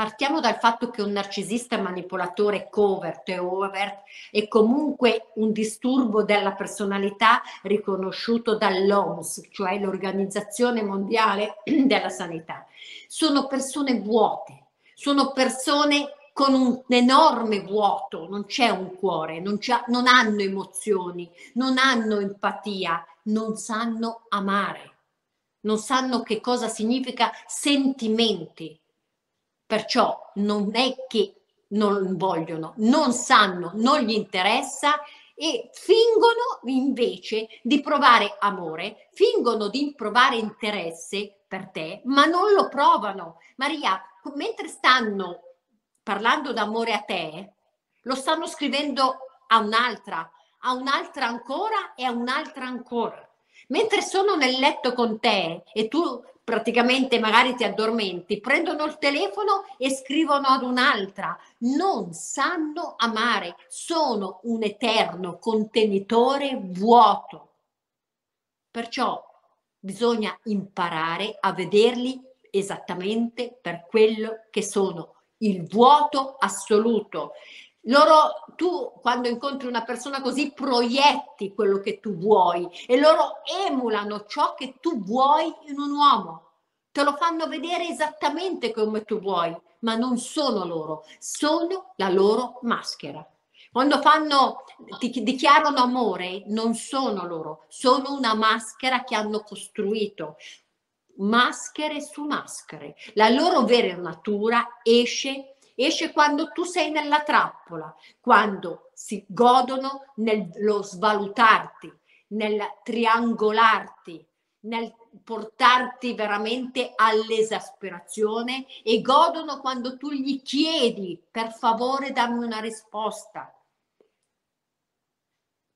partiamo dal fatto che un narcisista manipolatore covert e overt è comunque un disturbo della personalità riconosciuto dall'OMS, cioè l'Organizzazione Mondiale della Sanità. Sono persone vuote, sono persone con un enorme vuoto, non c'è un cuore, non, non hanno emozioni, non hanno empatia, non sanno amare, non sanno che cosa significa sentimenti. Perciò non è che non vogliono, non sanno, non gli interessa e fingono invece di provare amore, fingono di provare interesse per te, ma non lo provano. Maria, mentre stanno parlando d'amore a te, lo stanno scrivendo a un'altra, a un'altra ancora e a un'altra ancora. Mentre sono nel letto con te e tu praticamente magari ti addormenti, prendono il telefono e scrivono ad un'altra. Non sanno amare, sono un eterno contenitore vuoto. Perciò bisogna imparare a vederli esattamente per quello che sono, il vuoto assoluto. Loro, tu quando incontri una persona così proietti quello che tu vuoi e loro emulano ciò che tu vuoi in un uomo. Te lo fanno vedere esattamente come tu vuoi, ma non sono loro, sono la loro maschera. Quando fanno, ti dichiarano amore, non sono loro, sono una maschera che hanno costruito maschere su maschere. La loro vera natura esce, esce quando tu sei nella trappola, quando si godono nello svalutarti, nel triangolarti, nel portarti veramente all'esasperazione e godono quando tu gli chiedi per favore dammi una risposta.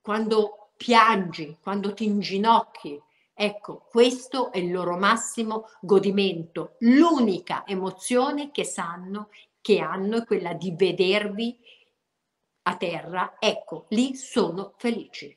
Quando piangi, quando ti inginocchi, Ecco, questo è il loro massimo godimento. L'unica emozione che sanno che hanno è quella di vedervi a terra. Ecco, lì sono felici.